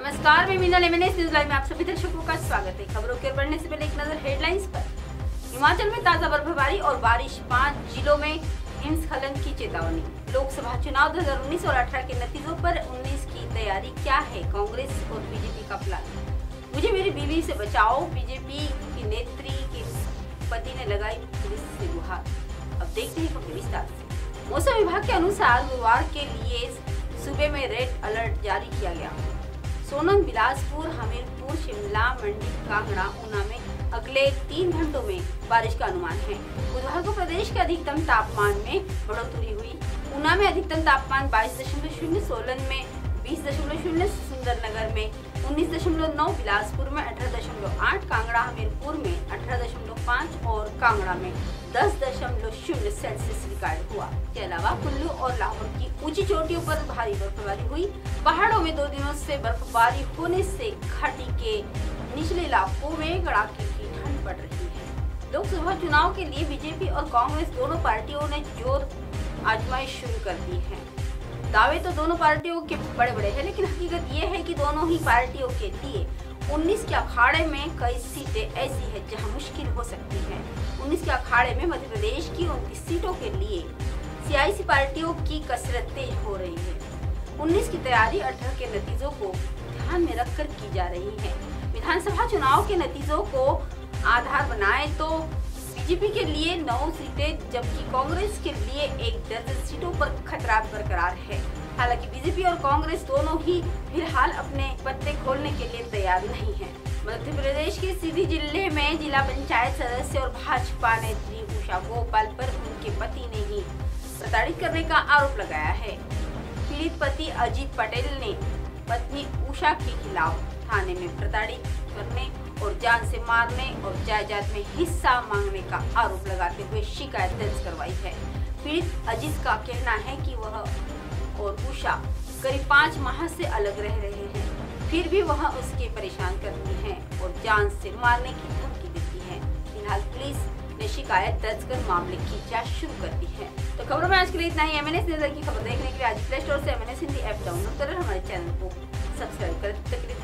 नमस्कार, मैं मीना लाइव में आप सभी दर्शकों का स्वागत है। खबरों के बढ़ने से पहले एक नज़र हेडलाइंस पर। हिमाचल में ताज़ा बर्फबारी और बारिश, पाँच जिलों में हिमस्खलन की चेतावनी। लोकसभा चुनाव 2019 और 18 के नतीजों पर 19 की तैयारी क्या है? कांग्रेस और बीजेपी का प्लान। मुझे मेरी बीवी से बचाओ, बीजेपी की नेत्री के पति ने लगाई पुलिस से गुहार। अब देखते हैं खबर विस्तार मौसम विभाग के अनुसार गुरुवार के लिए सूबे में रेड अलर्ट जारी किया गया। सोलन बिलासपुर, हमीरपुर, शिमला, मंडी, कांगड़ा, ऊना में अगले तीन घंटों में बारिश का अनुमान है। बुधवार को प्रदेश के अधिकतम तापमान में बढ़ोतरी हुई। ऊना में अधिकतम तापमान बाईस दशमलव शून्य, सोलन में बीस दशमलव शून्य, सुंदरनगर में उन्नीस दशमलव नौ, बिलासपुर में अठारह दशमलव आठ, कांगड़ा, हमीरपुर में अठारह दशमलव पाँच और कांगड़ा में दस दशमलव शून्य सेल्सियस रिकॉर्ड हुआ। इसके अलावा कुल्लू और लाहौर ऊँची चोटियों पर भारी बर्फबारी हुई। पहाड़ों में दो दिनों से बर्फबारी होने से घाटी के निचले इलाकों में कड़ाके की ठंड पड़ रही है। लोकसभा चुनाव के लिए बीजेपी और कांग्रेस दोनों पार्टियों ने ज़ोर आजमाइश शुरू कर दी है। दावे तो दोनों पार्टियों के बड़े बड़े हैं, लेकिन हकीकत ये है कि दोनों ही पार्टियों के लिए 19 के अखाड़े में कई सीटें ऐसी है जहाँ मुश्किल हो सकती है। 19 के अखाड़े में मध्य प्रदेश की उनतीस सीटों के लिए सियासी पार्टियों की कसरत हो रही है। 19 की तैयारी 18 के नतीजों को ध्यान में रखकर की जा रही है। विधानसभा चुनाव के नतीजों को आधार बनाए तो बीजेपी के लिए नौ सीटें, जबकि कांग्रेस के लिए एक दर्जन सीटों पर खतरा बरकरार है। हालाँकि बीजेपी और कांग्रेस दोनों ही फ़िलहाल अपने पत्ते खोलने के लिए तैयार नहीं है। मध्य प्रदेश के सीधी ज़िले में जिला पंचायत सदस्य और भाजपा नेत्री उषा गोपाल पर उनके पति ने ही प्रताड़ित करने का आरोप लगाया है। पीड़ित पति अजीत पटेल ने पत्नी उषा के खिलाफ थाने में प्रताड़ित करने और जान से मारने और जायदाद में हिस्सा मांगने का आरोप लगाते हुए शिकायत दर्ज करवाई है। पीड़ित अजीत का कहना है कि वह और उषा करीब पाँच माह से अलग रह रहे हैं। फिर भी वह उसके परेशान करती है और जान से मारने की धमकी देती है। फ़िलहाल पुलिस शिकायत दर्ज कर मामले की जाँच शुरू कर दी है। तो खबरों में आज के लिए इतना ही। एम एमएनएस नज़र की खबर देखने के लिए आज प्ले स्टोर से एमएनएस हिंदी ऐप डाउनलोड कर हमारे चैनल को सब्सक्राइब करें।